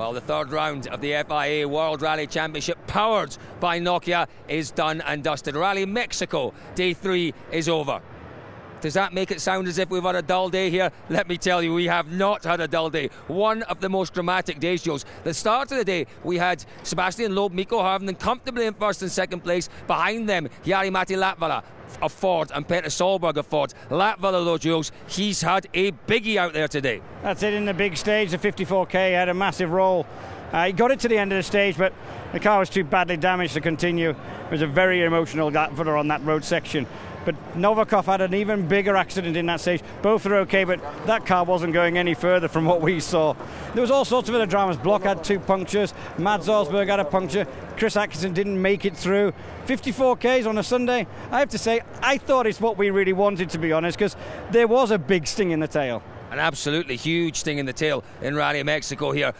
Well, the third round of the FIA World Rally Championship, powered by Nokia, is done and dusted. Rally Mexico, day three, is over. Does that make it sound as if we've had a dull day here? Let me tell you, we have not had a dull day. One of the most dramatic days, Jules. The start of the day, we had Sebastian Loeb, Mikko Hirvonen comfortably in first and second place. Behind them, Jari-Matti Latvala of Ford and Petter Solberg of Ford. Latvala, though, Jules, he's had a biggie out there today. That's it in the big stage. The 54K had a massive roll. Uh, he got it to the end of the stage, but the car was too badly damaged to continue. It was a very emotional gap for her on that road section. But Novikov had an even bigger accident in that stage. Both are okay, but that car wasn't going any further from what we saw. There was all sorts of other dramas. Block had two punctures. Mads Ostberg had a puncture. Chris Atkinson didn't make it through. 54Ks on a Sunday. I have to say, I thought it's what we really wanted, to be honest, because there was a big sting in the tail. An absolutely huge sting in the tail in Rally Mexico here.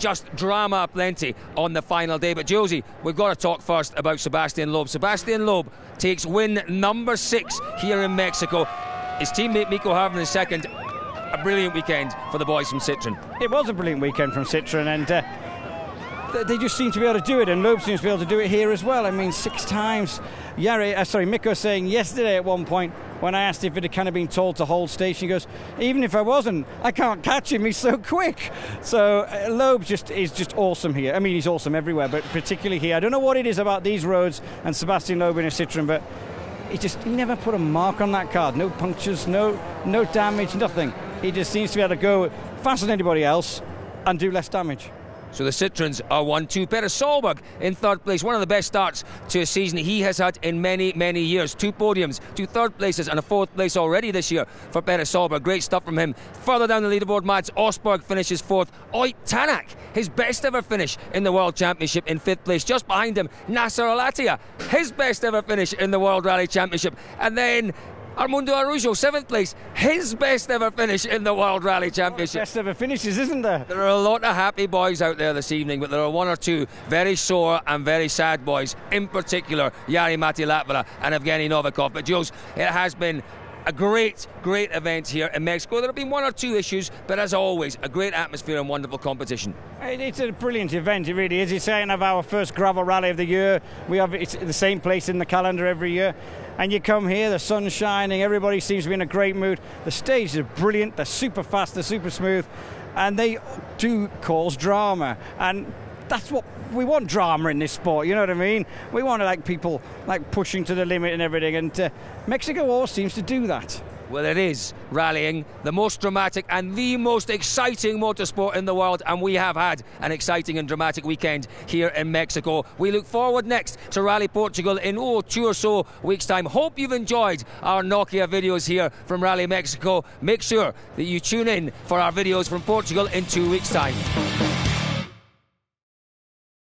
Just drama plenty on the final day. But Josie, we've got to talk first about Sebastian Loeb. Sebastian Loeb takes win number six here in Mexico. His teammate Mikko Hirvonen is second. A brilliant weekend for the boys from Citroen. It was a brilliant weekend from Citroen, and uh, they just seem to be able to do it, and Loeb seems to be able to do it here as well. I mean, six times. Jari, uh, sorry, Mikko saying yesterday at one point when I asked if it had kind of been told to hold station, he goes, even if I wasn't, I can't catch him. He's so quick. So uh, Loeb just is just awesome here. I mean, he's awesome everywhere, but particularly here. I don't know what it is about these roads and Sebastian Loeb in a Citroen, but he just he never put a mark on that car. No punctures, no no damage, nothing. He just seems to be able to go faster than anybody else and do less damage. So the Citroens are 1 2. Petter Solberg in third place. One of the best starts to a season he has had in many, many years. Two podiums, two third places, and a fourth place already this year for Petter Solberg. Great stuff from him. Further down the leaderboard, Mads Ostberg finishes fourth. Ott Tanak, his best ever finish in the World Championship in fifth place. Just behind him, Nasser Al his best ever finish in the World Rally Championship. And then Armindo Araujo, seventh place, his best ever finish in the World Rally Championship. Best ever finishes, isn't there? There are a lot of happy boys out there this evening, but there are one or two very sore and very sad boys, in particular Jari-Matti Latvala and Evgeny Novikov. But Jules, it has been a great, great event here in Mexico. There have been one or two issues, but as always, a great atmosphere and wonderful competition. It's a brilliant event, it really is. It's saying of our first gravel rally of the year. We have it's the same place in the calendar every year. And you come here, the sun's shining, everybody seems to be in a great mood. The stages are brilliant, they're super fast, they're super smooth, and they do cause drama. And that's what we want drama in this sport. You know what I mean? We want like people like pushing to the limit and everything, and uh, Mexico always seems to do that. Well, it is rallying, the most dramatic and the most exciting motorsport in the world, and we have had an exciting and dramatic weekend here in Mexico. We look forward next to Rally Portugal in oh two or so weeks' time. Hope you've enjoyed our Nokia videos here from Rally Mexico. Make sure that you tune in for our videos from Portugal in two weeks' time.